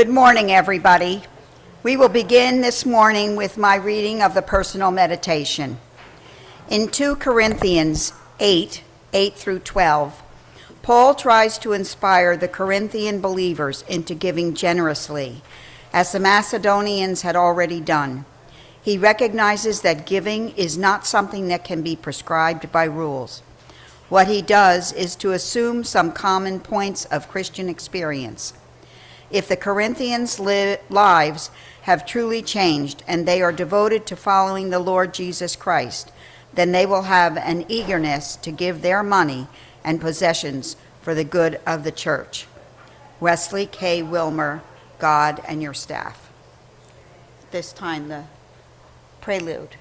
Good morning, everybody. We will begin this morning with my reading of the personal meditation. In 2 Corinthians 8 8 through 12, Paul tries to inspire the Corinthian believers into giving generously, as the Macedonians had already done. He recognizes that giving is not something that can be prescribed by rules. What he does is to assume some common points of Christian experience. If the Corinthians' li- lives have truly changed and they are devoted to following the Lord Jesus Christ, then they will have an eagerness to give their money and possessions for the good of the church. Wesley K. Willmer, God and your stuff. This time, the prelude.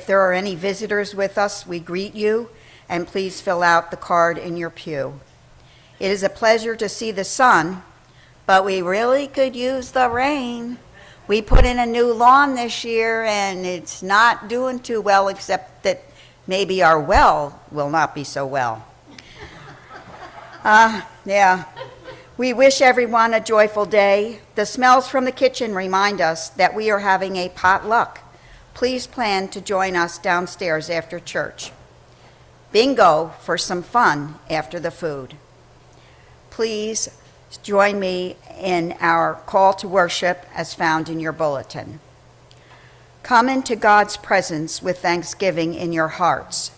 If there are any visitors with us, we greet you, and please fill out the card in your pew. It is a pleasure to see the sun, but we really could use the rain. We put in a new lawn this year, and it's not doing too well, except that maybe our well will not be so well. Uh, yeah. We wish everyone a joyful day. The smells from the kitchen remind us that we are having a potluck. Please plan to join us downstairs after church. Bingo for some fun after the food. Please join me in our call to worship as found in your bulletin. Come into God's presence with thanksgiving in your hearts.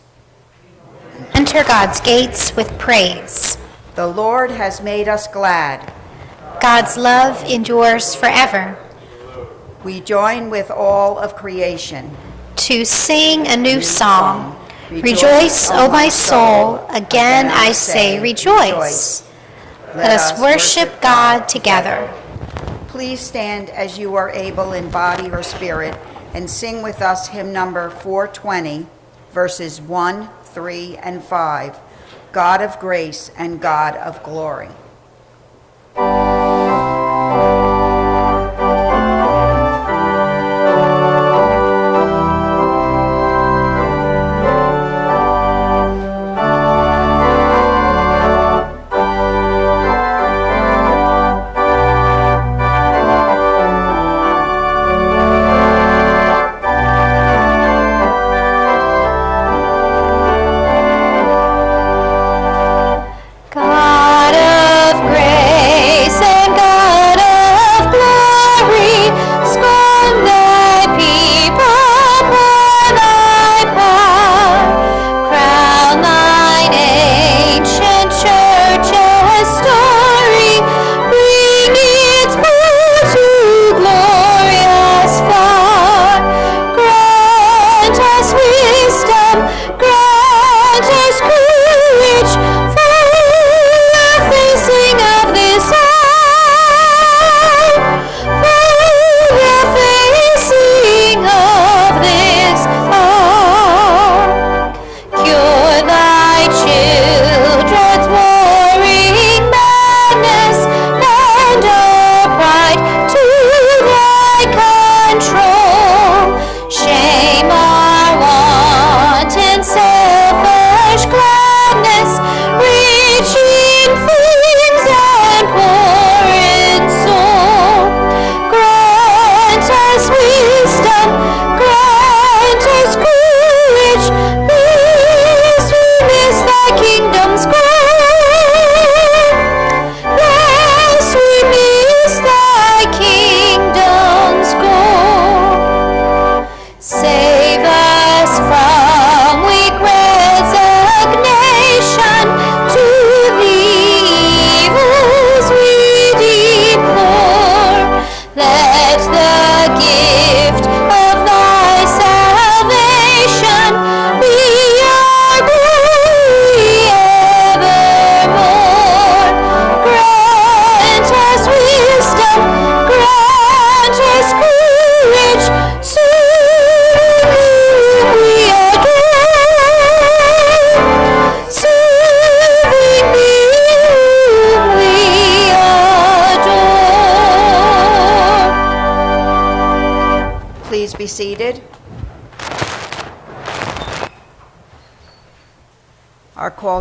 Enter God's gates with praise. The Lord has made us glad. God's love endures forever. We join with all of creation. To sing a new song. Rejoice, O my soul. Again I say, rejoice. Let us worship God together. Please stand as you are able in body or spirit and sing with us hymn number 420, verses 1, 3, and 5. God of grace and God of glory.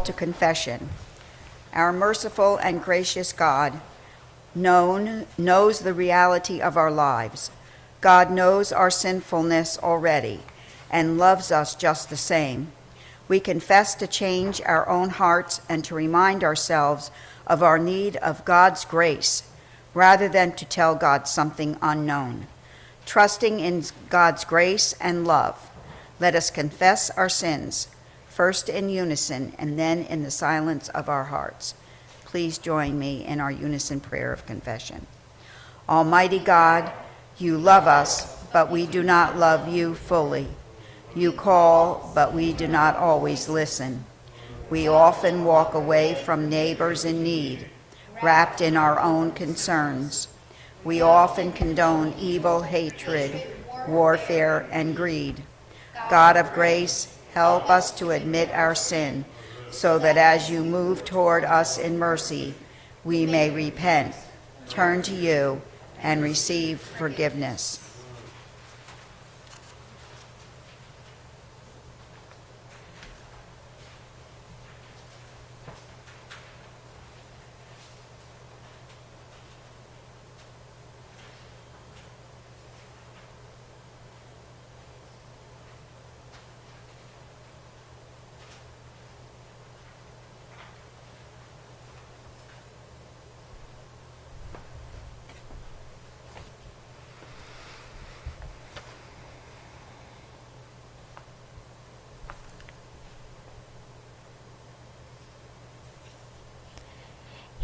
To confession. Our merciful and gracious God known, knows the reality of our lives. God knows our sinfulness already and loves us just the same. We confess to change our own hearts and to remind ourselves of our need of God's grace rather than to tell God something unknown. Trusting in God's grace and love, let us confess our sins, first in unison and then in the silence of our hearts. Please join me in our unison prayer of confession. Almighty God, you love us, but we do not love you fully. You call, but we do not always listen. We often walk away from neighbors in need, wrapped in our own concerns. We often condone evil, hatred, warfare, and greed. God of grace, help us to admit our sin, so that as you move toward us in mercy, we may repent, turn to you, and receive forgiveness.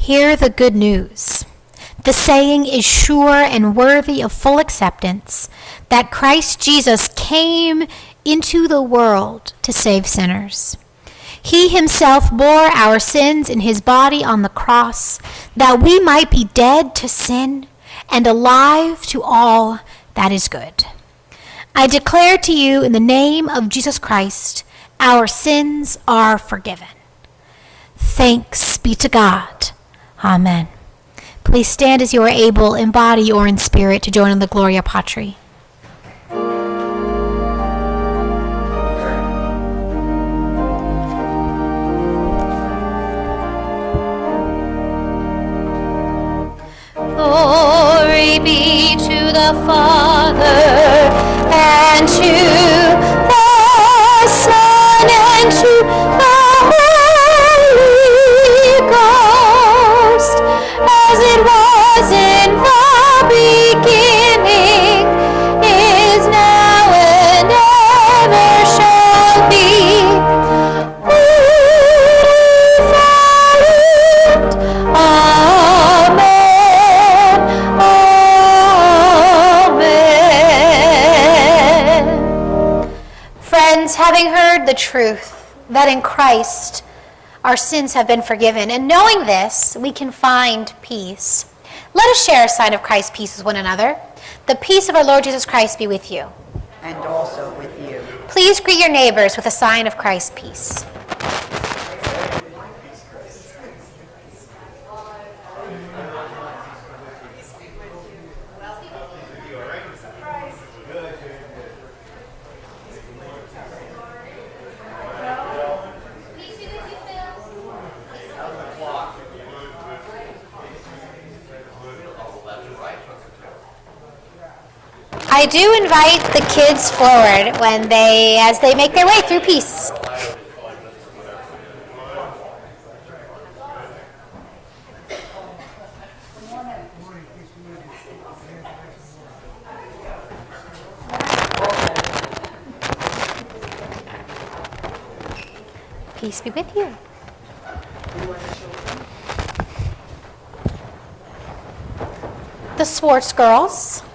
Hear the good news. The saying is sure and worthy of full acceptance that Christ Jesus came into the world to save sinners. He himself bore our sins in his body on the cross, that we might be dead to sin and alive to all that is good. I declare to you in the name of Jesus Christ, our sins are forgiven. Thanks be to God. Amen. Please stand as you are able, in body or in spirit, to join in the Gloria Patri. Glory be to the Father and to the Son and to Christ our sins have been forgiven, and knowing this, we can find peace. Let us share a sign of Christ's peace with one another. The peace of our Lord Jesus Christ be with you. And also with you. Please greet your neighbors with a sign of Christ's peace. Do invite the kids forward when they, as they make their way through peace. Peace be with you. The Swartz girls.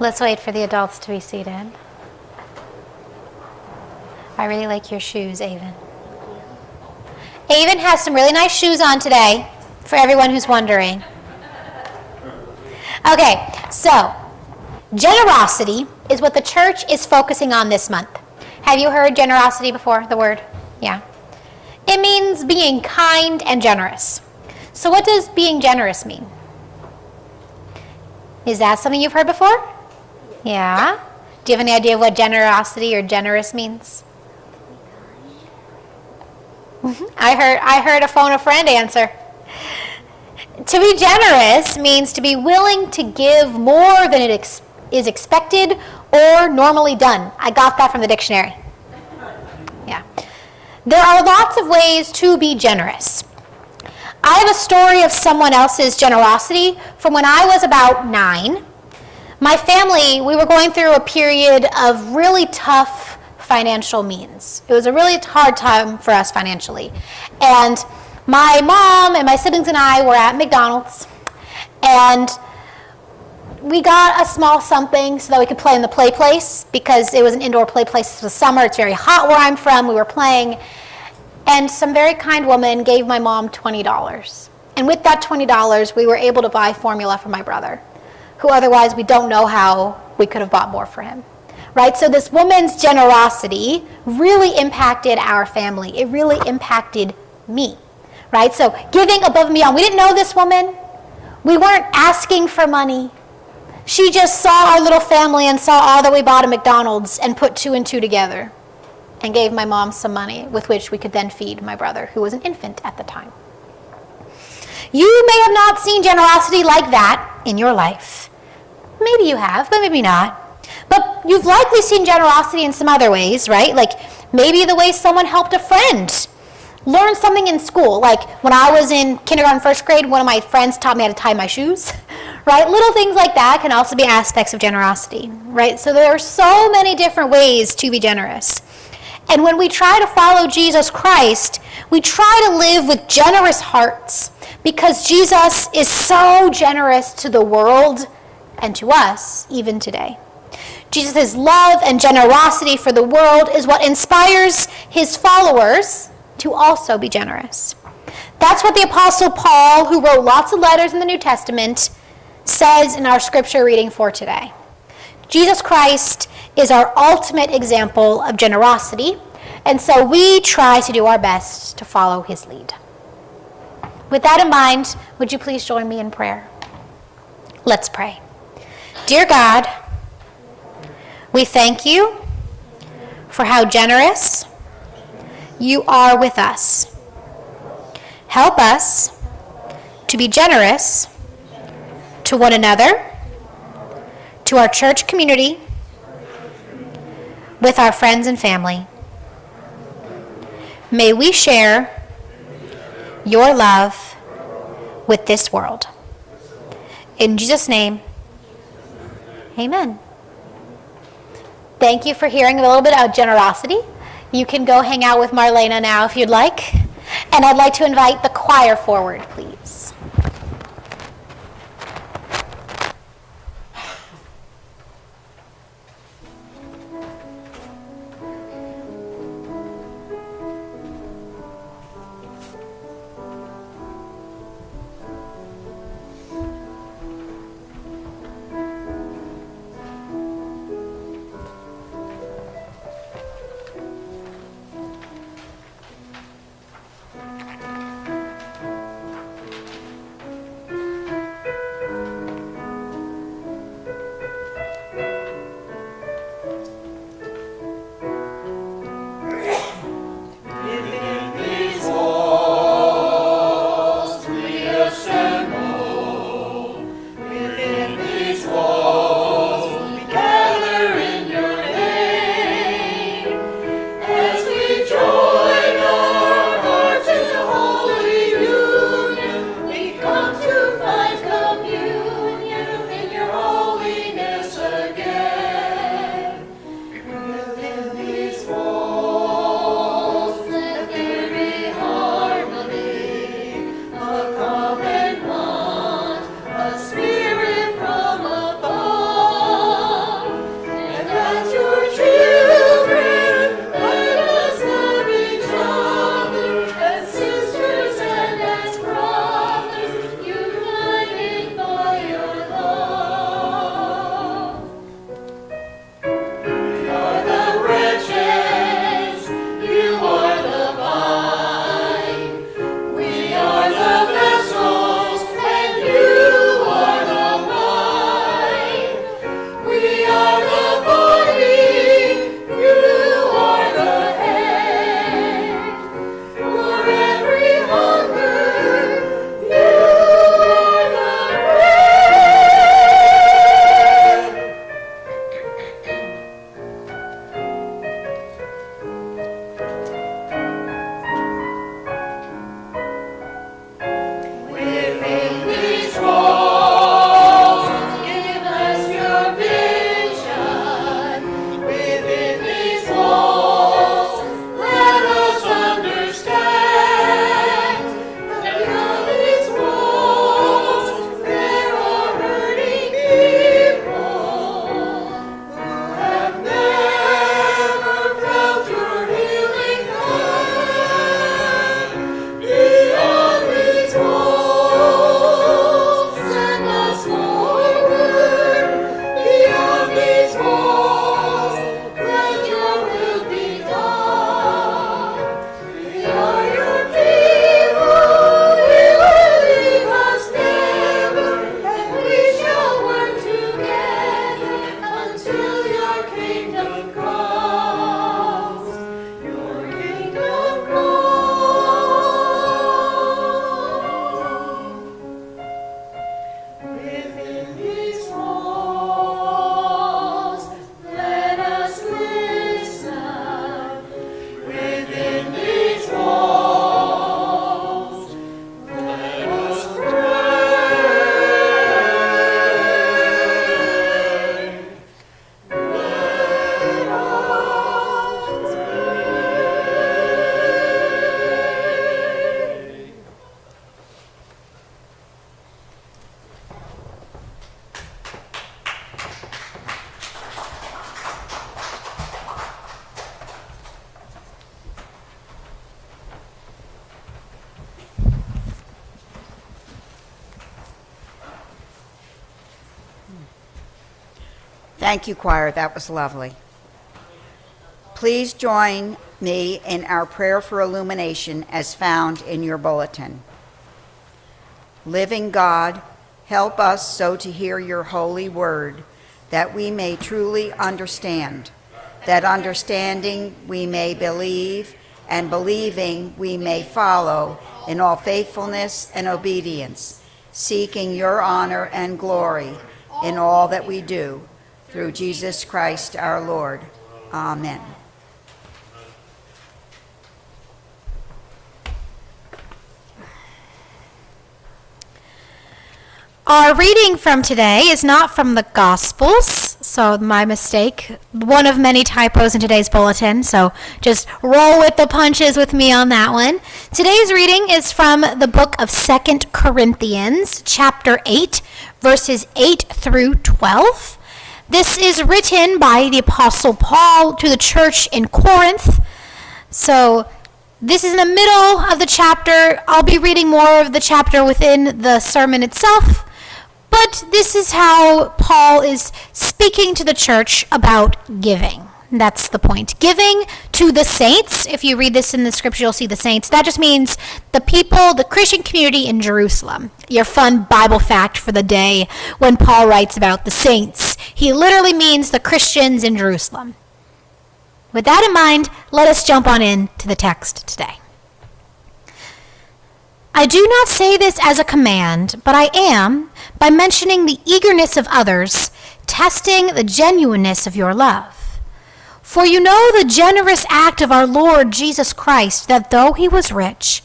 Let's wait for the adults to be seated. I really like your shoes, Avon. Avon has some really nice shoes on today for everyone who's wondering. Okay, so generosity is what the church is focusing on this month. Have you heard generosity before, the word? Yeah. It means being kind and generous. So, what does being generous mean? Is that something you've heard before? Yeah. Do you have any idea what generosity or generous means? Mm-hmm. I heard I heard a phone a friend answer. To be generous means to be willing to give more than it ex- is expected or normally done. I got that from the dictionary. Yeah. There are lots of ways to be generous. I have a story of someone else's generosity from when I was about nine. My family, we were going through a period of really tough financial means. It was a really hard time for us financially. And my mom and my siblings and I were at McDonald's, and we got a small something so that we could play in the play place because it was an indoor play place. It was summer, it's very hot where I'm from. We were playing, and some very kind woman gave my mom $20. And with that $20, we were able to buy formula for my brother, who otherwise we don't know how we could have bought more for him right? So this woman's generosity really impacted our family. It really impacted me, right? So giving above and beyond. We didn't know this woman. We weren't asking for money. She just saw our little family and saw all that we bought at McDonald's and put two and two together and gave my mom some money with which we could then feed my brother, who was an infant at the time. You may have not seen generosity like that in your life. Maybe you have, but maybe not. But you've likely seen generosity in some other ways, right? Like maybe the way someone helped a friend learn something in school. Like when I was in kindergarten, first grade, one of my friends taught me how to tie my shoes, right? Little things like that can also be aspects of generosity, right? So there are so many different ways to be generous. And when we try to follow Jesus Christ, we try to live with generous hearts because Jesus is so generous to the world and to us even today. Jesus' love and generosity for the world is what inspires his followers to also be generous. That's what the Apostle Paul, who wrote lots of letters in the New Testament, says in our scripture reading for today. Jesus Christ is our ultimate example of generosity, and so we try to do our best to follow his lead. With that in mind, would you please join me in prayer? Let's pray. Dear God, we thank you for how generous you are with us. Help us to be generous to one another, to our church community, with our friends and family. May we share your love with this world. In Jesus' name, amen. Thank you for hearing a little bit about generosity. You can go hang out with Marlena now if you'd like. And I'd like to invite the choir forward, please. Thank you, choir. That was lovely. Please join me in our prayer for illumination as found in your bulletin. Living God, help us so to hear your holy word that we may truly understand, that understanding we may believe, and believing we may follow in all faithfulness and obedience, seeking your honor and glory in all that we do, through Jesus Christ our Lord. Amen. Our reading from today is not from the Gospels, so my mistake. One of many typos in today's bulletin, so just roll with the punches with me on that one. Today's reading is from the book of Second Corinthians, chapter 8, verses 8 through 12. This is written by the Apostle Paul to the church in Corinth. So this is in the middle of the chapter. I'll be reading more of the chapter within the sermon itself. But this is how Paul is speaking to the church about giving. That's the point. Giving to the saints. If you read this in the scripture, you'll see the saints. That just means the people, the Christian community in Jerusalem. Your fun Bible fact for the day when Paul writes about the saints. He literally means the Christians in Jerusalem. With that in mind, let us jump on in to the text today. I do not say this as a command, but I am, by mentioning the eagerness of others, testing the genuineness of your love. For you know the generous act of our Lord Jesus Christ, that though he was rich,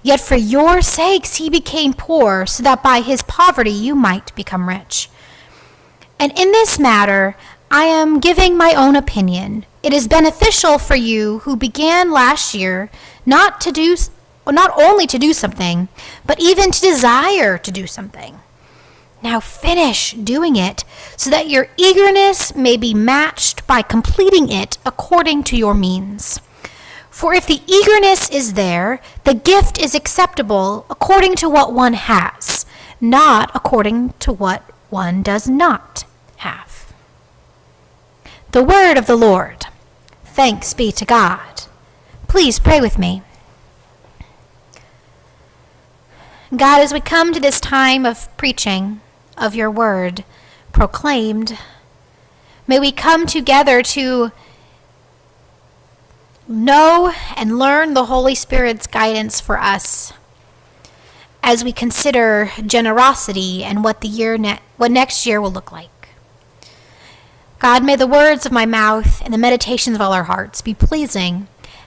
yet for your sakes he became poor, so that by his poverty you might become rich. And in this matter, I am giving my own opinion. It is beneficial for you who began last year not to do not only to do something, but even to desire to do something. Now finish doing it so that your eagerness may be matched by completing it according to your means. For if the eagerness is there, the gift is acceptable according to what one has, not according to what one does not have. The word of the Lord. Thanks be to God. Please pray with me. God, as we come to this time of preaching of your word proclaimed, may we come together to know and learn the Holy Spirit's guidance for us as we consider generosity and what the year ne- what next year will look like. God, may the words of my mouth and the meditations of all our hearts be pleasing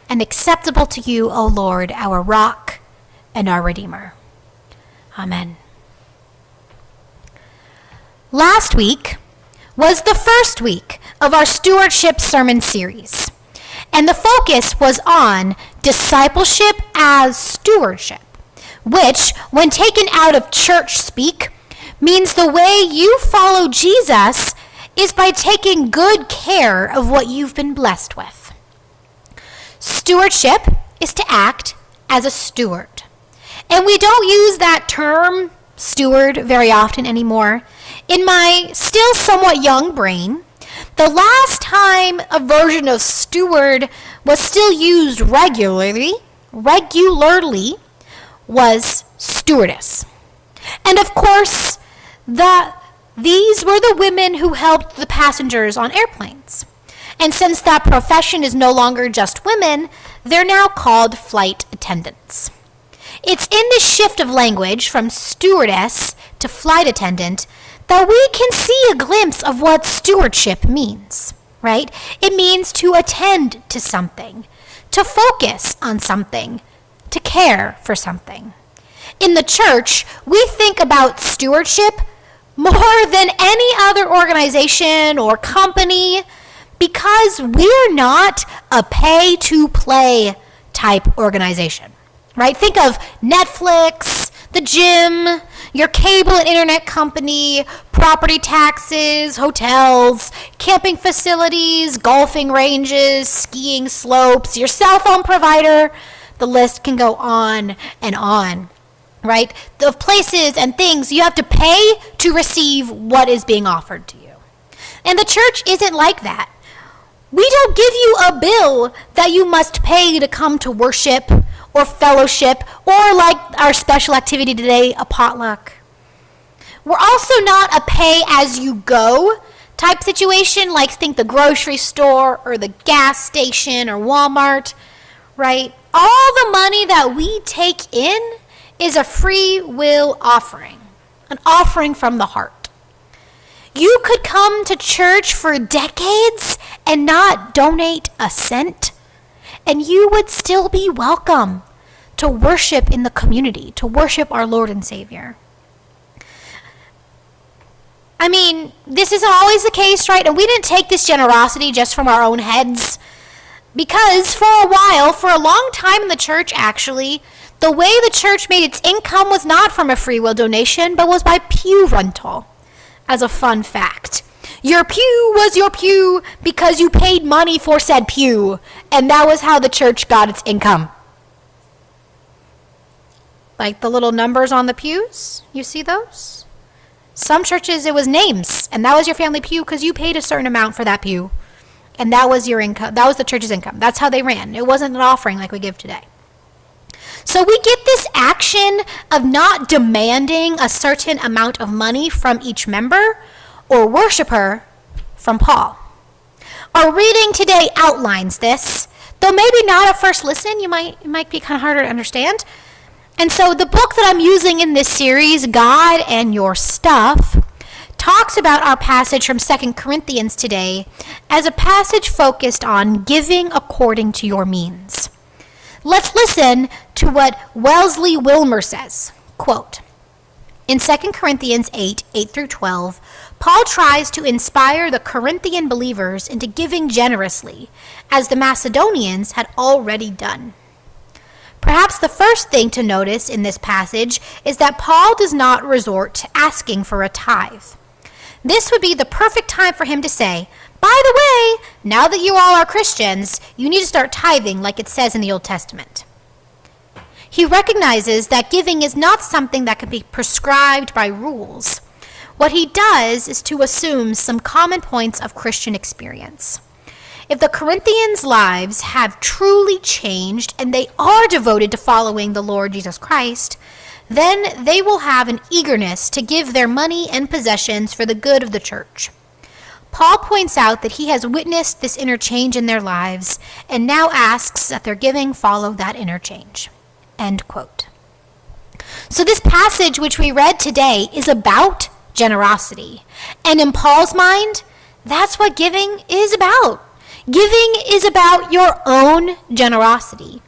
and acceptable to you, O Lord, our rock and our redeemer. Amen. Last week was the first week of our stewardship sermon series, and the focus was on discipleship as stewardship, which, when taken out of church speak, means the way you follow Jesus is by taking good care of what you've been blessed with. Stewardship is to act as a steward. And we don't use that term, steward, very often anymore. In my still somewhat young brain, the last time a version of steward was still used regularly, regularly, was stewardess. And of course, the, these were the women who helped the passengers on airplanes. And since that profession is no longer just women, they're now called flight attendants. It's in this shift of language from stewardess to flight attendant that we can see a glimpse of what stewardship means, right? It means to attend to something, to focus on something, to care for something. In the church, we think about stewardship more than any other organization or company because we're not a pay to play type organization right? Think of Netflix, the gym, your cable and internet company, property taxes, hotels, camping facilities, golfing ranges, skiing slopes, your cell phone provider. The list can go on and on, right? Of places and things you have to pay to receive what is being offered to you. And the church isn't like that. We don't give you a bill that you must pay to come to worship or fellowship or like our special activity today, a potluck. We're also not a pay as you go type situation, like think the grocery store or the gas station or Walmart, right? All the money that we take in is a free will offering, an offering from the heart. You could come to church for decades and not donate a cent, and you would still be welcome to worship in the community, to worship our Lord and Savior. I mean, this isn't always the case, right? And we didn't take this generosity just from our own heads. Because for a while, for a long time in the church, actually, the way the church made its income was not from a free will donation, but was by pew rental. As a fun fact, your pew was your pew because you paid money for said pew, and that was how the church got its income. Like the little numbers on the pews, you see those? Some churches it was names, and that was your family pew because you paid a certain amount for that pew. And that was your income. That was the church's income. That's how they ran. It wasn't an offering like we give today. So we get this action of not demanding a certain amount of money from each member or worshiper from Paul. Our reading today outlines this, though maybe not at first listen, you might it might be kind of harder to understand. And so the book that I'm using in this series, God and Your Stuff, talks about our passage from Second Corinthians today as a passage focused on giving according to your means. Let's listen to what Wellesley Willmer says. Quote In 2 Corinthians 8 8 through 12, Paul tries to inspire the Corinthian believers into giving generously, as the Macedonians had already done. Perhaps the first thing to notice in this passage is that Paul does not resort to asking for a tithe. This would be the perfect time for him to say, By the way, now that you all are Christians, you need to start tithing like it says in the Old Testament. He recognizes that giving is not something that can be prescribed by rules. What he does is to assume some common points of Christian experience. If the Corinthians' lives have truly changed and they are devoted to following the Lord Jesus Christ, then they will have an eagerness to give their money and possessions for the good of the church. Paul points out that he has witnessed this interchange in their lives and now asks that their giving follow that interchange. End quote. So, this passage which we read today is about generosity. And in Paul's mind, that's what giving is about. Giving is about your own generosity.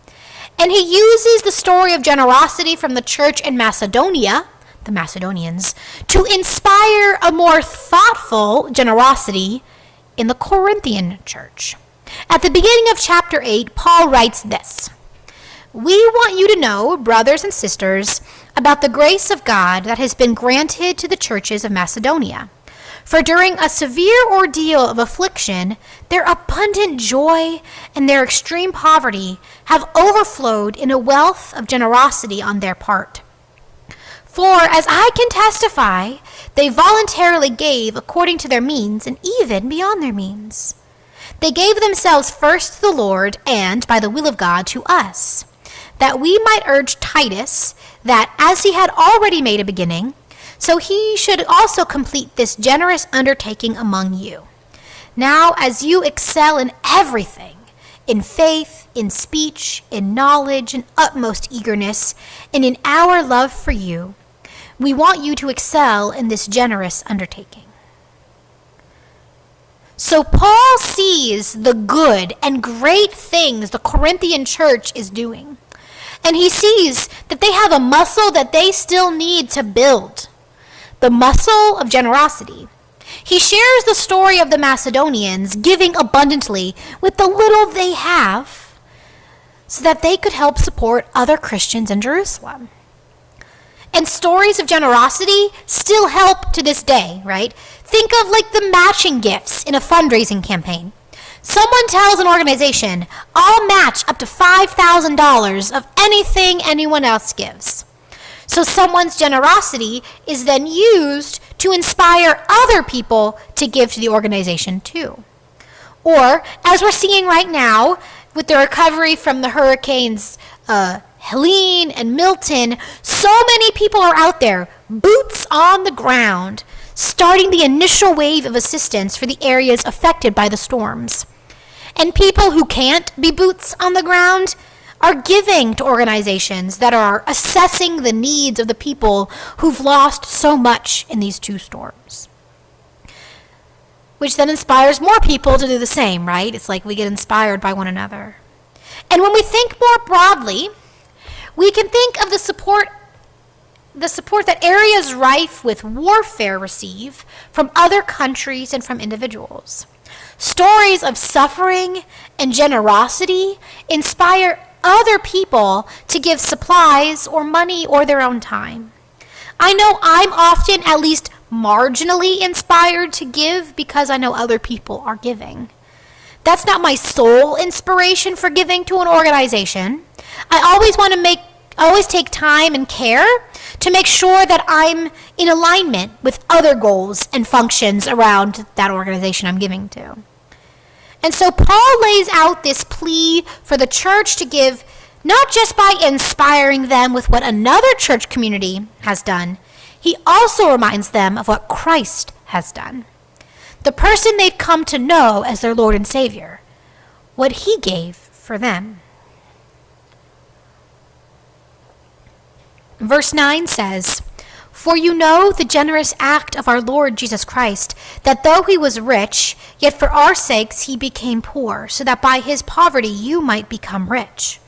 And he uses the story of generosity from the church in Macedonia, the Macedonians, to inspire a more thoughtful generosity in the Corinthian church. At the beginning of chapter 8, Paul writes this We want you to know, brothers and sisters, about the grace of God that has been granted to the churches of Macedonia. For during a severe ordeal of affliction, their abundant joy and their extreme poverty have overflowed in a wealth of generosity on their part. For, as I can testify, they voluntarily gave according to their means and even beyond their means. They gave themselves first to the Lord and, by the will of God, to us, that we might urge Titus that, as he had already made a beginning, so he should also complete this generous undertaking among you. Now, as you excel in everything, in faith, in speech, in knowledge, in utmost eagerness, and in our love for you, we want you to excel in this generous undertaking. So, Paul sees the good and great things the Corinthian church is doing. And he sees that they have a muscle that they still need to build the muscle of generosity. He shares the story of the Macedonians giving abundantly with the little they have so that they could help support other Christians in Jerusalem. And stories of generosity still help to this day, right? Think of like the matching gifts in a fundraising campaign. Someone tells an organization, I'll match up to $5,000 of anything anyone else gives. So someone's generosity is then used to inspire other people to give to the organization too. Or, as we're seeing right now, with the recovery from the hurricanes uh, Helene and Milton, so many people are out there, boots on the ground, starting the initial wave of assistance for the areas affected by the storms. And people who can't be boots on the ground are giving to organizations that are assessing the needs of the people who've lost so much in these two storms. Which then inspires more people to do the same, right? It's like we get inspired by one another. And when we think more broadly, we can think of the support the support that areas rife with warfare receive from other countries and from individuals. Stories of suffering and generosity inspire other people to give supplies or money or their own time. I know I'm often at least marginally inspired to give because I know other people are giving. That's not my sole inspiration for giving to an organization. I always want to make I always take time and care to make sure that I'm in alignment with other goals and functions around that organization I'm giving to. And so Paul lays out this plea for the church to give not just by inspiring them with what another church community has done, he also reminds them of what Christ has done. The person they've come to know as their Lord and Savior, what he gave for them. Verse 9 says, For you know the generous act of our Lord Jesus Christ, that though he was rich, yet for our sakes he became poor, so that by his poverty you might become rich.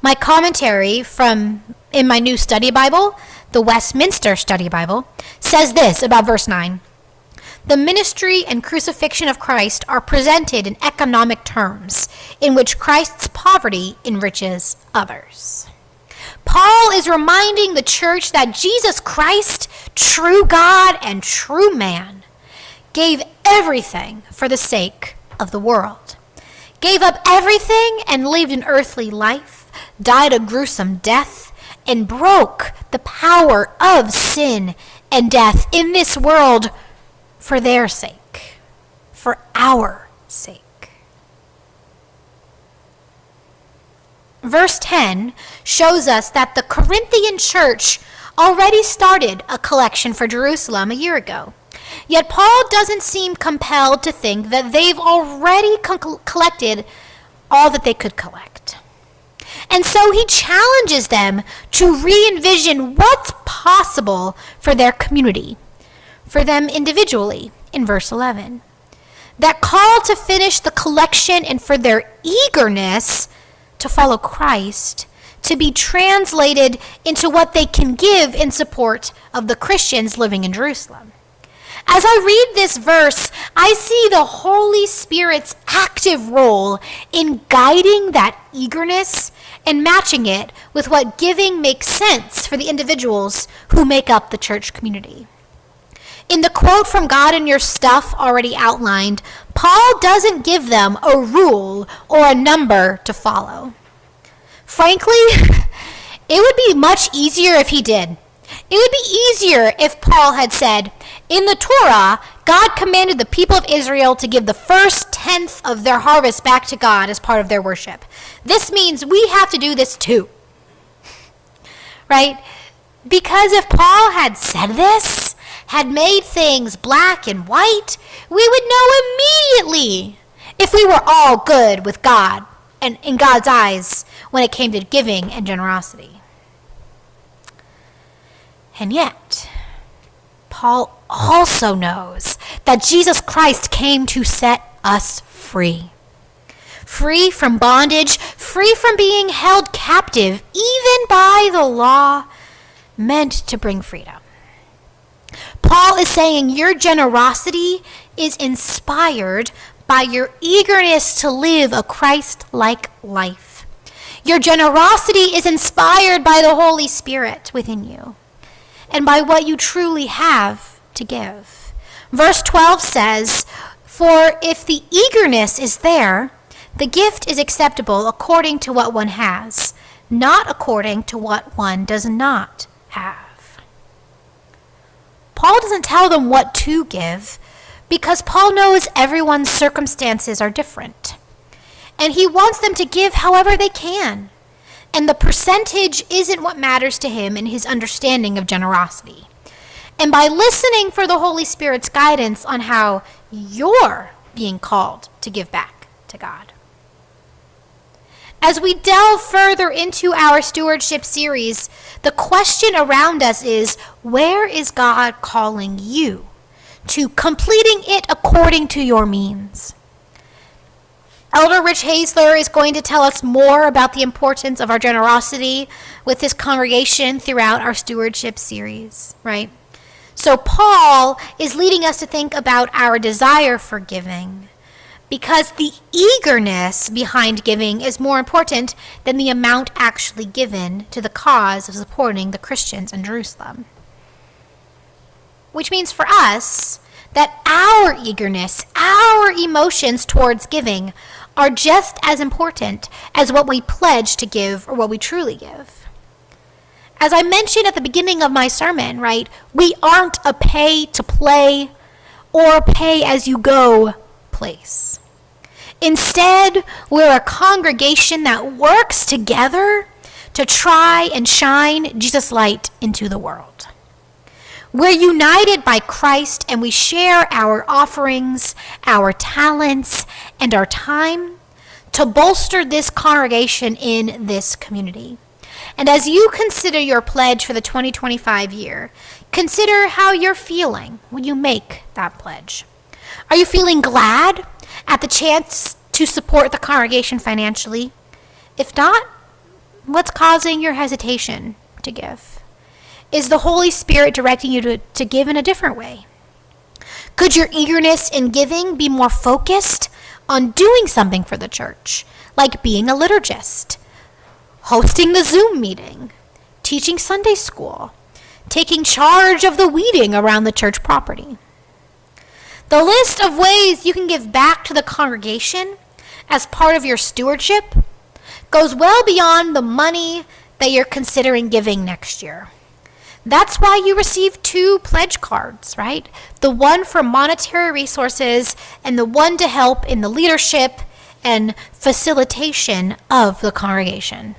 My commentary from in my new study Bible, the Westminster Study Bible, says this about verse 9. The ministry and crucifixion of Christ are presented in economic terms, in which Christ's poverty enriches others. Paul is reminding the church that Jesus Christ, true God and true man, gave everything for the sake of the world, gave up everything and lived an earthly life, died a gruesome death, and broke the power of sin and death in this world for their sake, for our sake. Verse 10 shows us that the Corinthian church already started a collection for Jerusalem a year ago. Yet Paul doesn't seem compelled to think that they've already co- collected all that they could collect. And so he challenges them to re envision what's possible for their community, for them individually, in verse 11. That call to finish the collection and for their eagerness to follow Christ to be translated into what they can give in support of the Christians living in Jerusalem. As I read this verse, I see the Holy Spirit's active role in guiding that eagerness and matching it with what giving makes sense for the individuals who make up the church community. In the quote from God and Your Stuff already outlined, Paul doesn't give them a rule or a number to follow. Frankly, it would be much easier if he did. It would be easier if Paul had said, In the Torah, God commanded the people of Israel to give the first tenth of their harvest back to God as part of their worship. This means we have to do this too. Right? Because if Paul had said this, had made things black and white, we would know immediately if we were all good with God and in God's eyes when it came to giving and generosity. And yet, Paul also knows that Jesus Christ came to set us free. Free from bondage, free from being held captive, even by the law meant to bring freedom. Paul is saying your generosity is inspired by your eagerness to live a Christ like life. Your generosity is inspired by the Holy Spirit within you and by what you truly have to give. Verse 12 says, For if the eagerness is there, the gift is acceptable according to what one has, not according to what one does not have. Paul doesn't tell them what to give because Paul knows everyone's circumstances are different. And he wants them to give however they can. And the percentage isn't what matters to him in his understanding of generosity. And by listening for the Holy Spirit's guidance on how you're being called to give back to God. As we delve further into our stewardship series, the question around us is where is God calling you to completing it according to your means? Elder Rich Hazler is going to tell us more about the importance of our generosity with this congregation throughout our stewardship series, right? So, Paul is leading us to think about our desire for giving because the eagerness behind giving is more important than the amount actually given to the cause of supporting the Christians in Jerusalem. Which means for us that our eagerness, our emotions towards giving are just as important as what we pledge to give or what we truly give. As I mentioned at the beginning of my sermon, right, we aren't a pay to play or pay as you go place. Instead, we're a congregation that works together to try and shine Jesus' light into the world. We're united by Christ and we share our offerings, our talents, and our time to bolster this congregation in this community. And as you consider your pledge for the 2025 year, consider how you're feeling when you make that pledge. Are you feeling glad at the chance to support the congregation financially? If not, what's causing your hesitation to give? Is the Holy Spirit directing you to, to give in a different way? Could your eagerness in giving be more focused on doing something for the church, like being a liturgist, hosting the Zoom meeting, teaching Sunday school, taking charge of the weeding around the church property? The list of ways you can give back to the congregation as part of your stewardship goes well beyond the money that you're considering giving next year. That's why you receive two pledge cards, right? The one for monetary resources and the one to help in the leadership and facilitation of the congregation.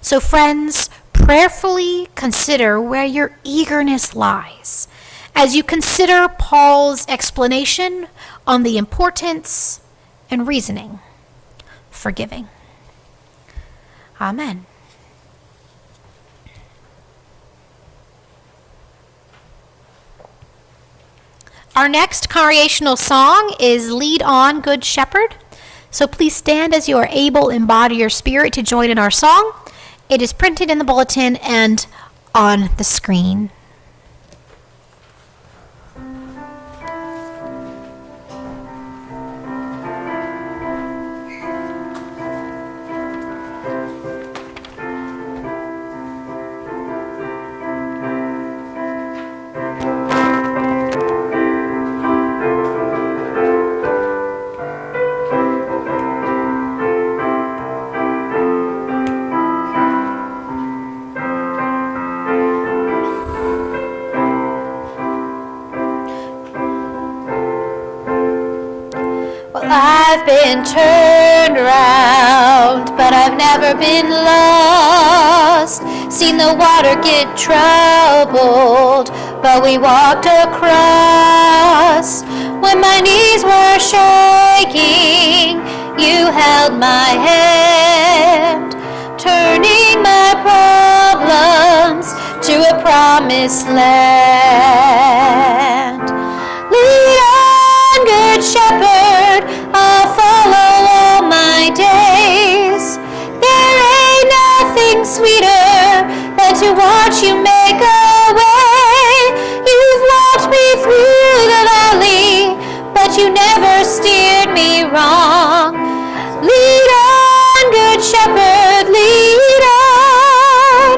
So, friends, prayerfully consider where your eagerness lies as you consider Paul's explanation on the importance and reasoning for giving. Amen. Our next congregational song is Lead On, Good Shepherd. So please stand as you are able in body or spirit to join in our song. It is printed in the bulletin and on the screen. Been lost. Seen the water get troubled, but we walked across. When my knees were shaking, you held my hand, turning my problems to a promised land. Lead on, Good Shepherd, you make a way. You've walked me through the valley, but you never steered me wrong. Lead on, Good Shepherd, lead on.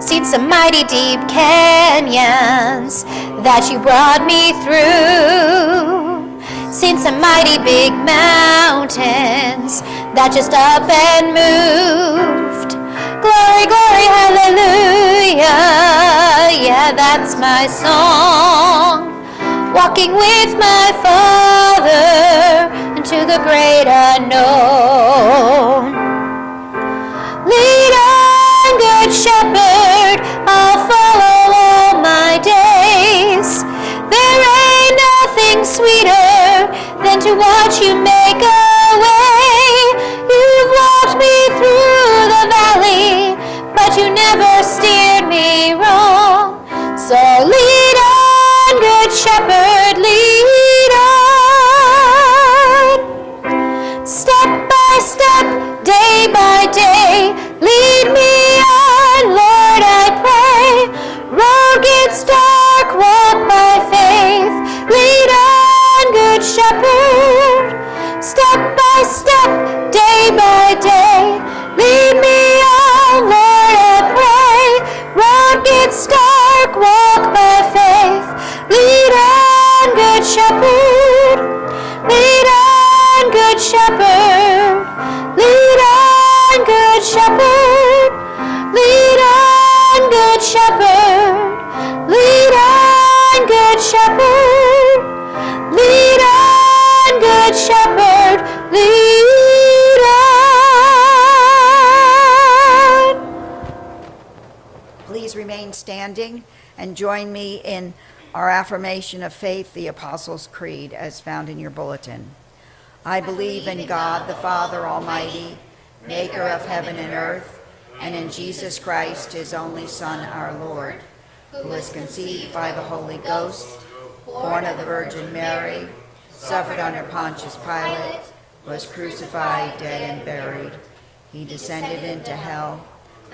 Seen some mighty deep canyons that you brought me through. Seen some mighty big mountains that just up and moved. Glory, glory, hallelujah. yeah, that's my song. Walking with my Father into the great unknown. Lead on, Good Shepherd, I'll follow all my days. There ain't nothing sweeter than to watch you make a way. You've walked me through valley, but you never steered me wrong. So lead on, Good Shepherd, lead on. Step by step, day by day, lead me on, Lord, I pray. Road gets dark, walk by faith. Lead on, Good Shepherd. Step by step, day by day, lead me on, Lord, I pray. Road gets dark, walk by faith. Lead on, Good Shepherd. Lead on, Good Shepherd. Lead on, Good Shepherd. Lead on, Good Shepherd. Lead on, Good Shepherd. Lead on, Good Shepherd. Lead Please remain standing and join me in our affirmation of faith, the Apostles' Creed, as found in your bulletin. I believe in God, the Father Almighty, maker of heaven and earth, and in Jesus Christ, his only Son, our Lord, who was conceived by the Holy Ghost, born of the Virgin Mary, suffered under Pontius Pilate, was crucified, dead, and buried. He descended into hell.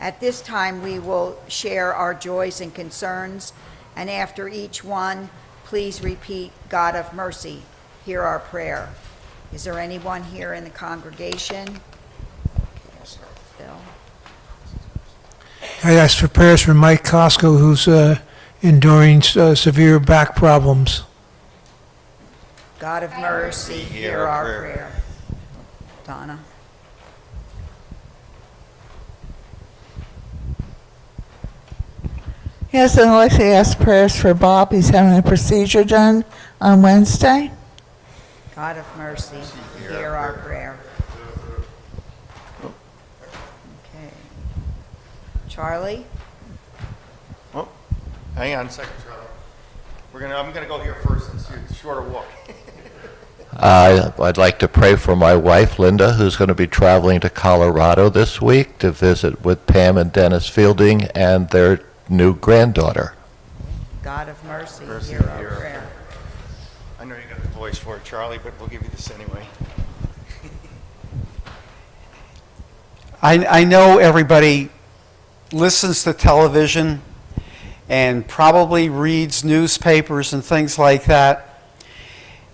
At this time, we will share our joys and concerns, and after each one, please repeat, God of mercy, hear our prayer. Is there anyone here in the congregation? Bill? I ask for prayers for Mike Costco, who's uh, enduring uh, severe back problems. God of mercy, hear our prayer. Donna? Yes, and I'd like to ask prayers for Bob. He's having a procedure done on Wednesday. God of mercy, hear our prayer. Okay. Charlie? Oh, hang on a second, Charlie. We're gonna, I'm gonna go here first, since it's a shorter walk. Uh, I'd like to pray for my wife, Linda, who's going to be traveling to Colorado this week to visit with Pam and Dennis Fielding and their new granddaughter. God of mercy, Mercy, hear our hear prayer. I know you got the voice for it, Charlie, but we'll give you this anyway. I, I know everybody listens to television and probably reads newspapers and things like that.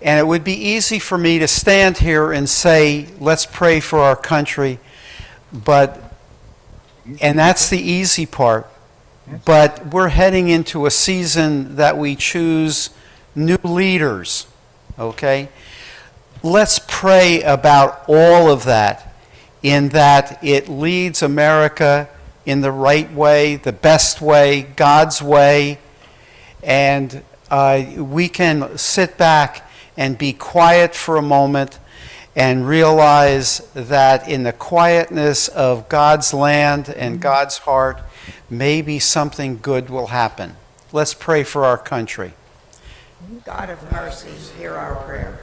And it would be easy for me to stand here and say, let's pray for our country. But, and that's the easy part. But we're heading into a season that we choose new leaders, okay? Let's pray about all of that in that it leads America in the right way, the best way, God's way, and uh, we can sit back and be quiet for a moment and realize that in the quietness of God's land and God's heart, maybe something good will happen. Let's pray for our country. God of mercy, hear our prayer.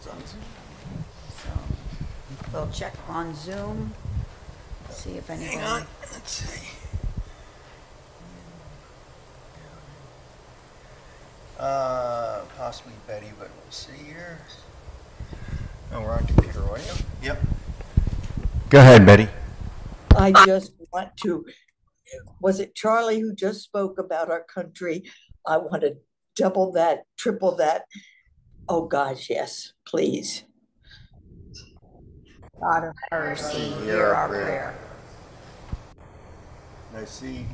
So, We'll check on Zoom, see if anyone... Hang on, let's see. Uh, possibly Betty, but we'll see here. Oh, we're on computer audio? Yep. Go ahead, Betty. I just want to was it Charlie who just spoke about our country? I want to double that, triple that. Oh gosh, yes, please. God of mercy, hear our prayer. I see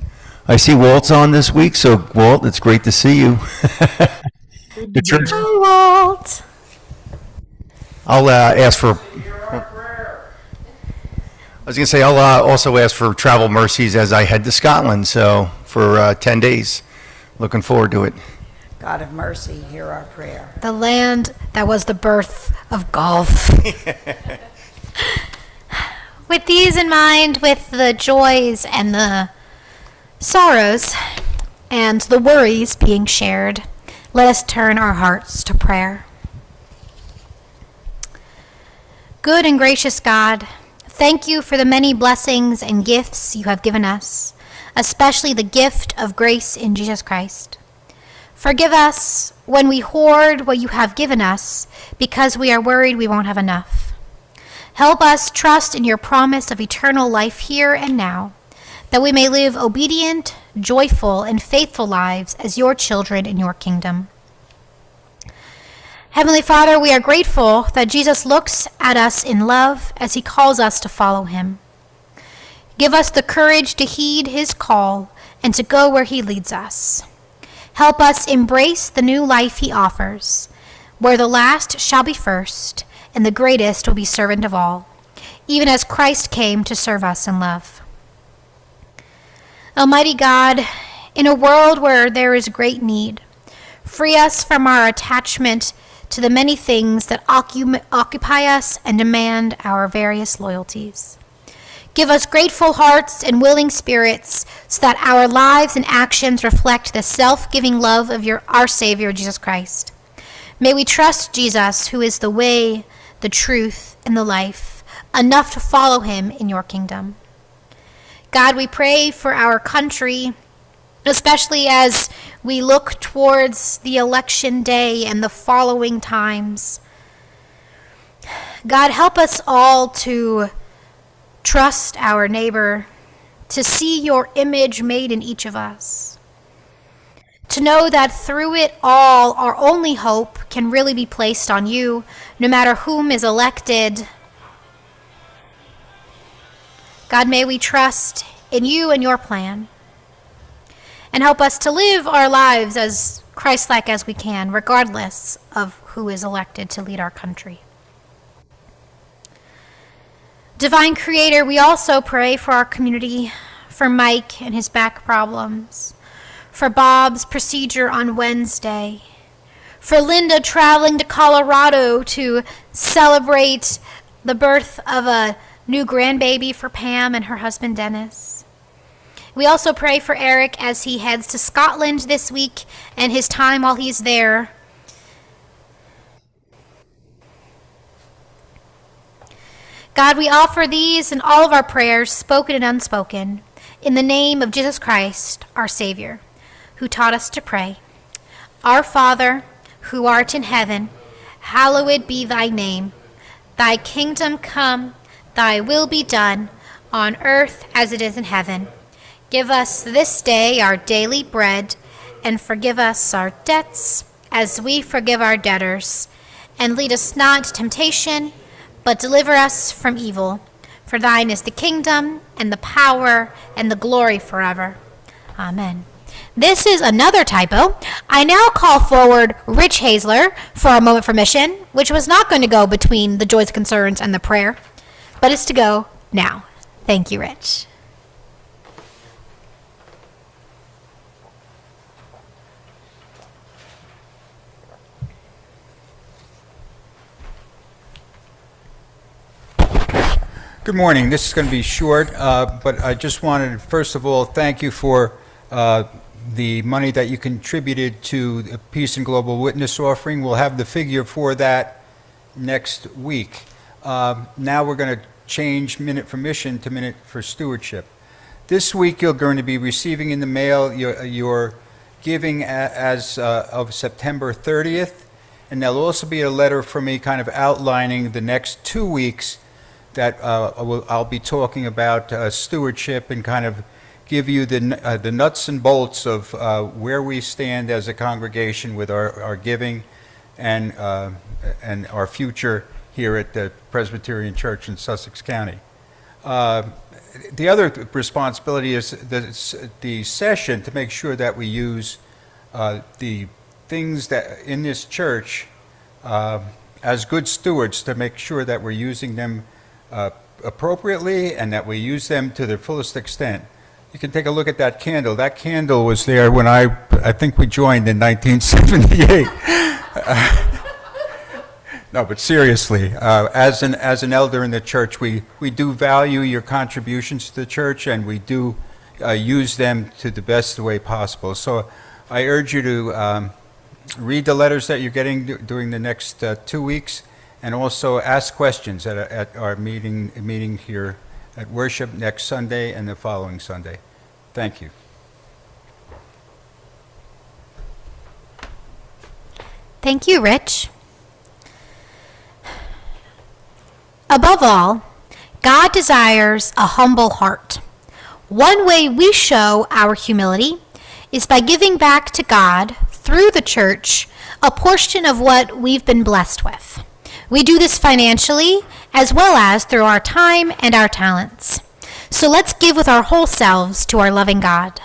I see Walt's on this week, so Walt, it's great to see you. the church. Hi, Walt. I'll uh, ask for. I was going to say I'll uh, also ask for travel mercies as I head to Scotland. So for uh, ten days, looking forward to it. God of mercy, hear our prayer. The land that was the birth of golf. with these in mind, with the joys and the sorrows and the worries being shared, let us turn our hearts to prayer. Good and gracious God, thank you for the many blessings and gifts you have given us, especially the gift of grace in Jesus Christ. Forgive us when we hoard what you have given us because we are worried we won't have enough. Help us trust in your promise of eternal life here and now, that we may live obedient, joyful, and faithful lives as your children in your kingdom. Heavenly Father, we are grateful that Jesus looks at us in love as he calls us to follow him. Give us the courage to heed his call and to go where he leads us. Help us embrace the new life he offers, where the last shall be first, and the greatest will be servant of all, even as Christ came to serve us in love. Almighty God, in a world where there is great need, free us from our attachment to the many things that occu- occupy us and demand our various loyalties. Give us grateful hearts and willing spirits so that our lives and actions reflect the self giving love of your, our Savior, Jesus Christ. May we trust Jesus, who is the way, the truth, and the life, enough to follow him in your kingdom. God, we pray for our country, especially as we look towards the election day and the following times. God, help us all to trust our neighbor, to see your image made in each of us, to know that through it all, our only hope can really be placed on you, no matter whom is elected. God, may we trust in you and your plan, and help us to live our lives as Christ like as we can, regardless of who is elected to lead our country. Divine Creator, we also pray for our community, for Mike and his back problems, for Bob's procedure on Wednesday, for Linda traveling to Colorado to celebrate the birth of a new grandbaby for Pam and her husband Dennis. We also pray for Eric as he heads to Scotland this week and his time while he's there. God, we offer these and all of our prayers, spoken and unspoken, in the name of Jesus Christ, our Savior, who taught us to pray. Our Father, who art in heaven, hallowed be thy name. Thy kingdom come, thy will be done, on earth as it is in heaven. Give us this day our daily bread, and forgive us our debts as we forgive our debtors. And lead us not into temptation, but deliver us from evil. For thine is the kingdom, and the power, and the glory forever. Amen. This is another typo. I now call forward Rich Hazler for a moment for mission, which was not going to go between the joys, concerns, and the prayer, but is to go now. Thank you, Rich. Good morning. This is going to be short, uh, but I just wanted, to, first of all, thank you for uh, the money that you contributed to the Peace and Global Witness offering. We'll have the figure for that next week. Um, Now we're going to change minute for mission to minute for stewardship. This week, you're going to be receiving in the mail your your giving as uh, of September 30th, and there'll also be a letter from me kind of outlining the next two weeks that uh, I'll be talking about uh, stewardship and kind of give you the, uh, the nuts and bolts of uh, where we stand as a congregation with our, our giving and, uh, and our future here at the Presbyterian Church in Sussex County. Uh, The other responsibility is the, the session to make sure that we use the things that, in this church, as good stewards, to make sure that we're using them uh, appropriately and that we use them to their fullest extent. You can take a look at that candle. That candle was there when I, I think we joined in 1978. No, but seriously, uh, as an, as an elder in the church, we, we do value your contributions to the church, and we do uh, use them to the best way possible. So I urge you to um, read the letters that you're getting du- during the next uh, two weeks, and also ask questions at, at our meeting, meeting here at worship next Sunday and the following Sunday. Thank you. Thank you, Rich. Above all, God desires a humble heart. One way we show our humility is by giving back to God through the church a portion of what we've been blessed with. We do this financially as well as through our time and our talents. So let's give with our whole selves to our loving God.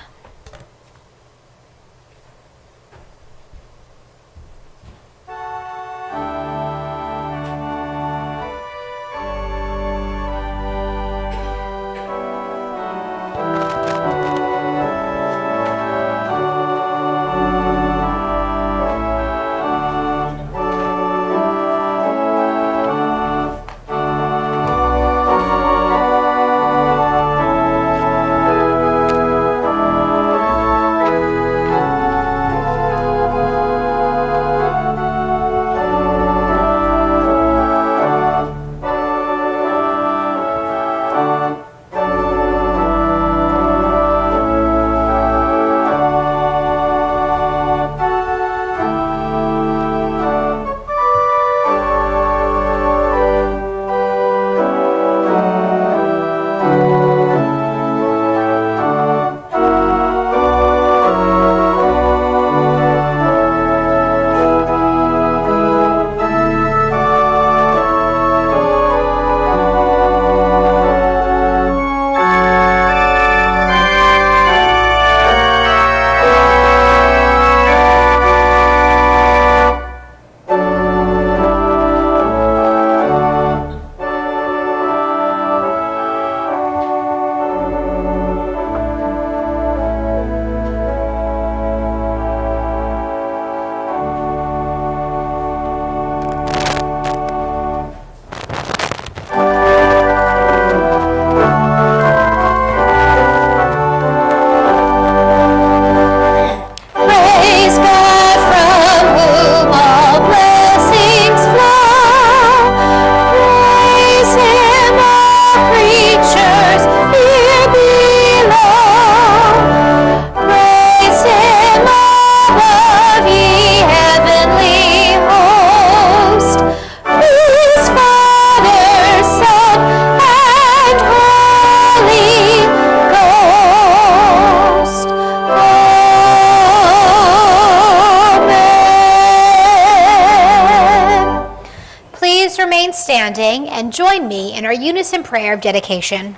Prayer of dedication.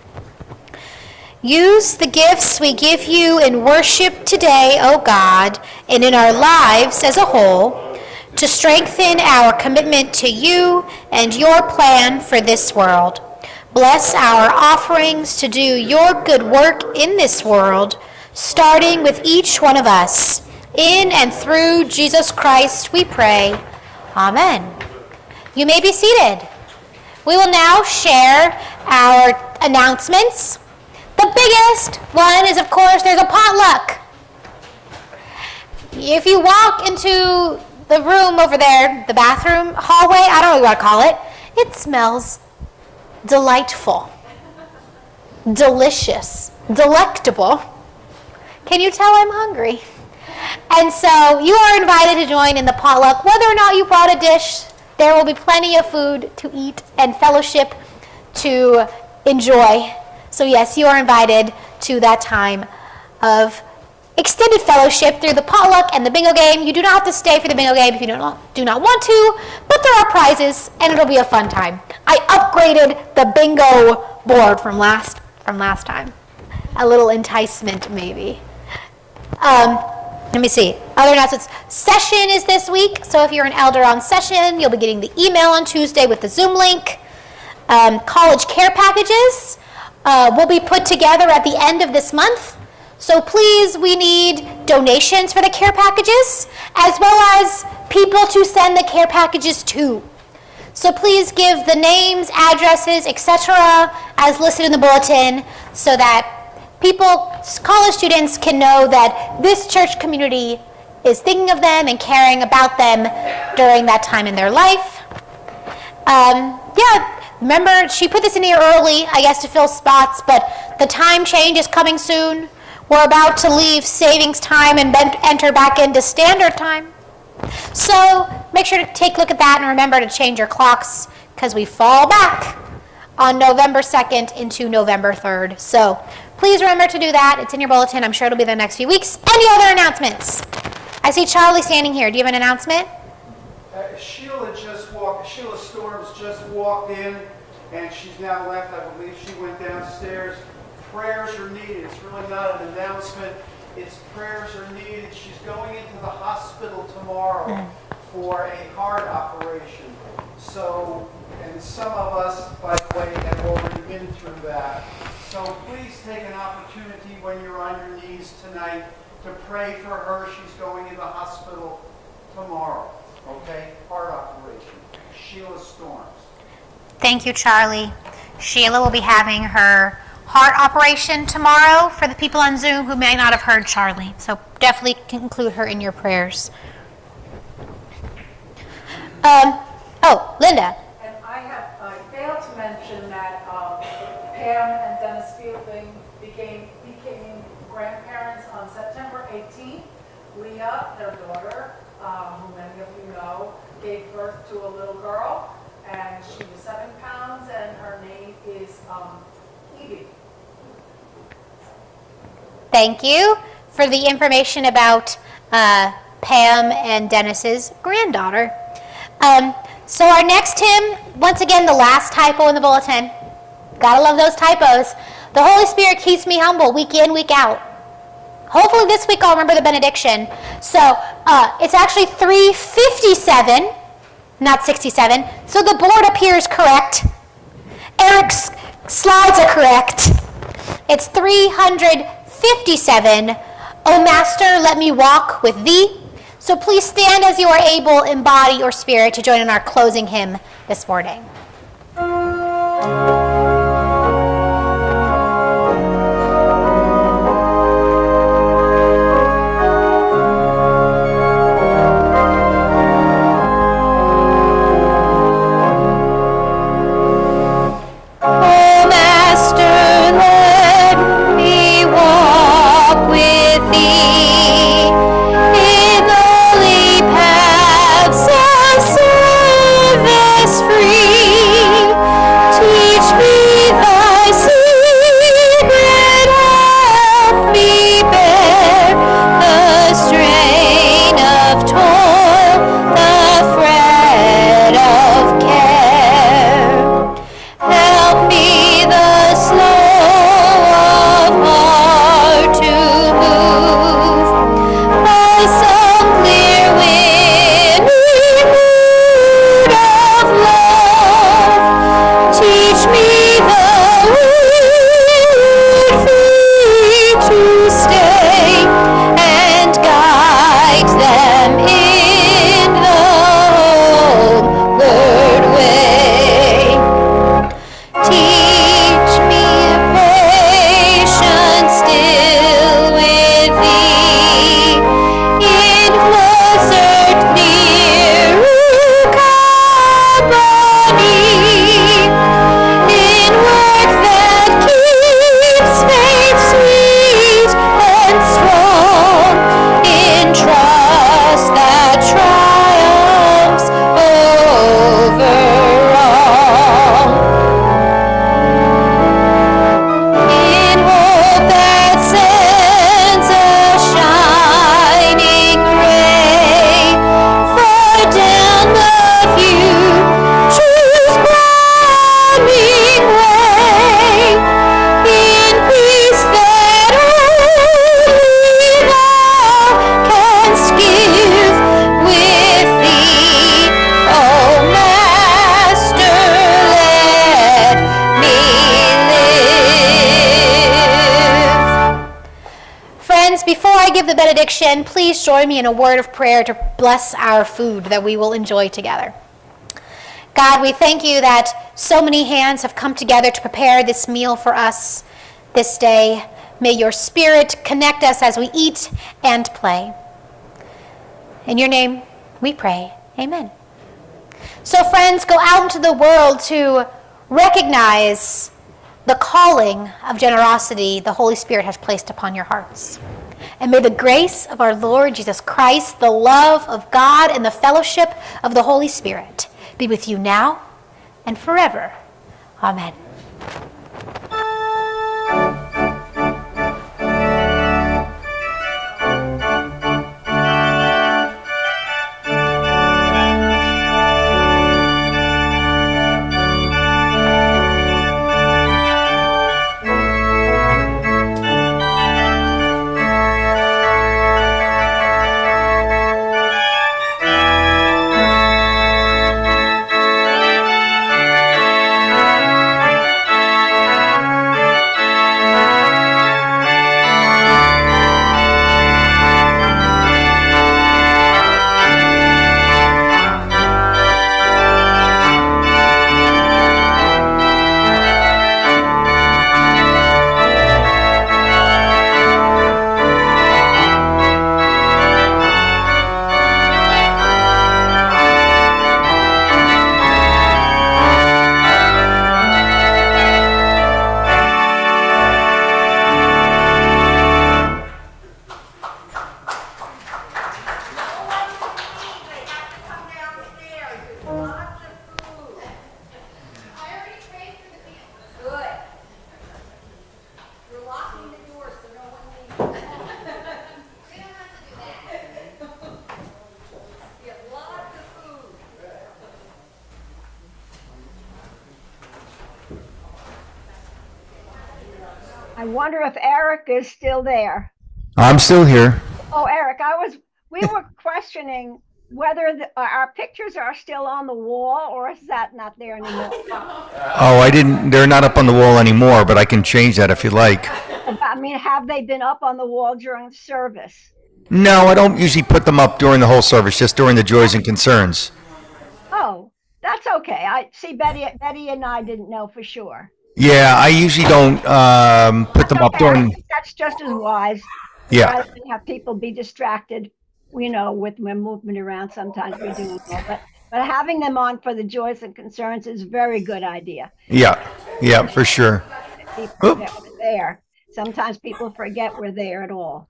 Use the gifts we give you in worship today, O God, and in our lives as a whole, to strengthen our commitment to you and your plan for this world. Bless our offerings to do your good work in this world, starting with each one of us. In and through Jesus Christ, we pray. Amen. You may be seated. We will now share our announcements. The biggest one is, of course, there's a potluck. If you walk into the room over there, the bathroom hallway, I don't know what you want to call it, it smells delightful, delicious, delectable. Can you tell I'm hungry? And so you are invited to join in the potluck. Whether or not you brought a dish, there will be plenty of food to eat and fellowship to enjoy. So, yes, you are invited to that time of extended fellowship through the potluck and the bingo game. You do not have to stay for the bingo game if you do not, do not want to, but there are prizes and it'll be a fun time. I upgraded the bingo board from last from last time. A little enticement maybe. Um, let me see. Other announcements. Session is this week, so if you're an elder on session, you'll be getting the email on Tuesday with the Zoom link. Um, college care packages uh, will be put together at the end of this month. So please, we need donations for the care packages, as well as people to send the care packages to. So please give the names, addresses, etc., as listed in the bulletin, so that people, college students, can know that this church community is thinking of them and caring about them during that time in their life. Um, yeah, remember, she put this in here early, I guess, to fill spots, but the time change is coming soon. We're about to leave savings time and enter back into standard time. So make sure to take a look at that and remember to change your clocks because we fall back on November 2nd into November 3rd. So please remember to do that. It's in your bulletin. I'm sure it'll be the next few weeks. Any other announcements? I see Charlie standing here. Do you have an announcement? Uh, Sheila just walked, Sheila Storms just walked in, and she's now left. I believe she went downstairs. Prayers are needed. It's really not an announcement. It's prayers are needed. She's going into the hospital tomorrow for a heart operation. So, and some of us, by the way, have already been through that. So please take an opportunity when you're on your knees tonight to pray for her. She's going in the hospital tomorrow. Okay? Heart operation. Sheila Storms. Thank you, Charlie. Sheila will be having her heart operation tomorrow for the people on Zoom who may not have heard Charlie. So definitely include her in your prayers. Um, oh, Linda. And I have, I failed to mention that um, Pam and Dennis Fielding became, became grandparents on September 18th. Leah, their daughter, um, who many of you know, gave birth and she was seven pounds, and her name is um, Evie. Thank you for the information about uh, Pam and Dennis's granddaughter. Um, so our next hymn, once again, the last typo in the bulletin. Gotta love those typos. The Holy Spirit keeps me humble week in, week out. Hopefully this week I'll remember the benediction. So uh, it's actually 357, not 67. So the board appears correct. Eric's slides are correct. It's 357. O Master, let me walk with thee. So please stand as you are able in body or spirit to join in our closing hymn this morning. Benediction, please join me in a word of prayer to bless our food that we will enjoy together. God, we thank you that so many hands have come together to prepare this meal for us this day. May your spirit connect us as we eat and play. In your name we pray. Amen. So, friends, go out into the world to recognize the calling of generosity the Holy Spirit has placed upon your hearts. And may the grace of our Lord Jesus Christ, the love of God, and the fellowship of the Holy Spirit be with you now and forever. Amen. Is still there. I'm still here. Oh, Eric, I was, we were questioning whether the, our pictures are still on the wall or is that not there anymore? Oh, I didn't, they're not up on the wall anymore, but I can change that if you like. I mean, have they been up on the wall during service? No, I don't usually put them up during the whole service, just during the joys and concerns. Oh, that's okay. I see Betty, Betty and I didn't know for sure. Yeah, I usually don't um, put them up during, That's just as wise. Yeah. Rather than have people be distracted, you know, with when movement around, sometimes we do. But, but having them on for the joys and concerns is a very good idea. yeah, yeah, for sure. People there. Sometimes people forget we're there at all.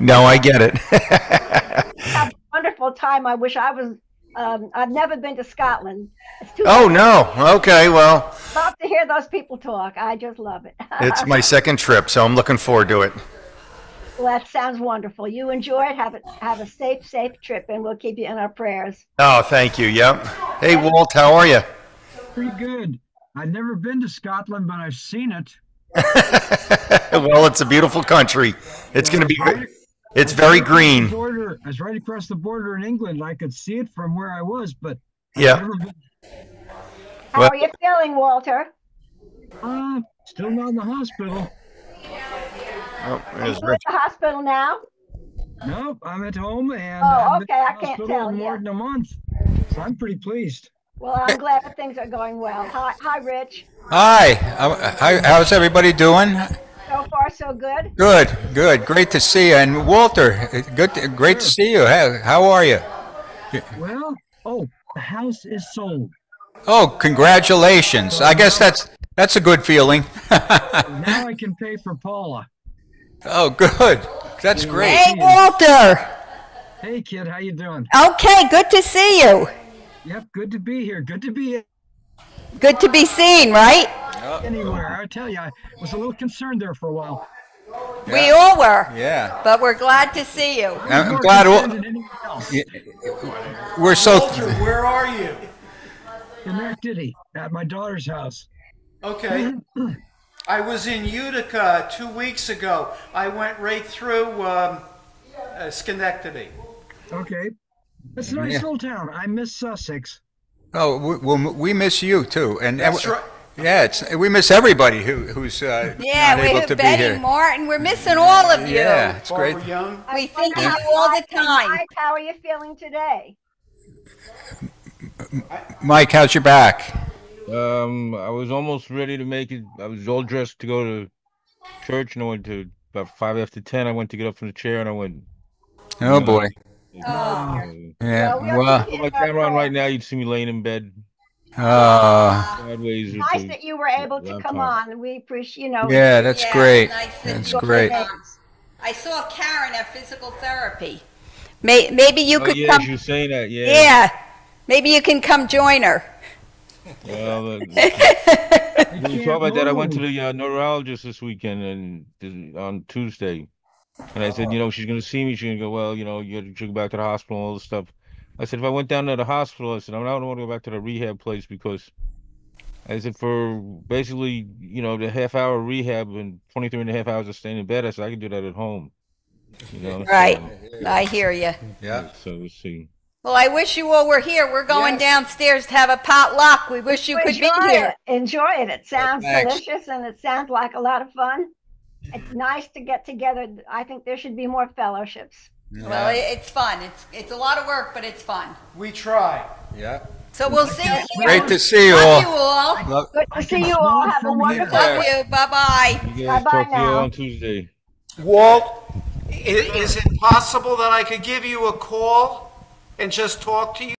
No, I get it. Have a wonderful time. I wish I was. Um, I've never been to Scotland. It's too Oh, no. Okay, well, Love to hear those people talk. I just love it. it's my second trip, so I'm looking forward to it. well, that sounds wonderful. You enjoy it. Have it. Have a safe, safe trip, and we'll keep you in our prayers. Oh, thank you. Yep. Hey, Walt, how are you? Pretty good. I've never been to Scotland, but I've seen it. well, it's a beautiful country. It's going to be, it's very green. Border. I was right across the border in England. I could see it from where I was, but Yeah. been- How Well- are you feeling, Walter? Uh, still not in the hospital. Oh, Are you Rich. at the hospital now? Nope, I'm at home and Oh, I've been okay, in I the can't hospital tell, more yeah. than a month. So I'm pretty pleased. Well, I'm glad that things are going well. Hi, hi, Rich. Hi, how- how's everybody doing? So far, so good. Good, good, great to see you. And Walter, good, to- great to see you. How, how are you? Well, oh, the house is sold. Oh, congratulations. I guess that's, that's a good feeling. now I can pay for Paula. Oh, good. That's great. Hey, Walter. Hey, kid, how you doing? Okay, good to see you. Yep, good to be here. Good to be Good to be seen, right? Anywhere. I tell you, I was a little concerned there for a while. We all were. Yeah. But we're glad to see you. I'm More glad all- concerned than. We're so, Walter, where are you? In Mac Diddy, at my daughter's house. Okay. I was in Utica two weeks ago. I went right through um, uh, Schenectady. Okay. It's a nice Yeah. little town. I miss Sussex. oh, we, well, we miss you too. And That's right. Yeah, it's, we miss everybody who, who's uh, Yeah, not able we're to be Betty here. Martin. We're missing all of you. Yeah, it's great. Barbara Young. We think of you all the time. Mike, how are you feeling today? Mike, how's your back? Um, I was almost ready to make it. I was all dressed to go to church, and I went to about five after ten. I went to get up from the chair, and I went. Oh, boy. Uh, Yeah, well, Put my camera on right now. You'd see me laying in bed. Uh, sideways. Nice the that you were able to come laptop. on. We appreciate, you know. Yeah, that's Yeah, great. nice that That's great. I saw Karen at physical therapy. May, maybe you oh, could yeah, come. she was saying that. Yeah. Yeah, maybe you can come join her. Well, uh, we talk about that. I went to the uh, neurologist this weekend and on Tuesday, and I said, you know, she's gonna see me. She's gonna go, well, you know, you got to go back to the hospital and all this stuff. I said, if I went down to the hospital, I said, I don't want to go back to the rehab place because I said, for basically, you know, the half hour rehab and 23 and a half hours of staying in bed, I said, I can do that at home. You know, Right. so- I hear you. Yeah. So we'll see. Well, I wish you all were here. We're going Yes. downstairs to have a potluck. We wish you could be here. it. Enjoy it. It sounds Thanks. delicious and it sounds like a lot of fun. It's nice to get together. I think there should be more fellowships. Mm-hmm. Well, it, it's fun. It's it's a lot of work, but it's fun. We try. Yeah. So we'll see you. Great to see you Love all. you all. Love- Good to see you all. Have a wonderful Love you. Bye bye. Bye-bye talk to you now. on Tuesday. Walt, is it possible that I could give you a call and just talk to you?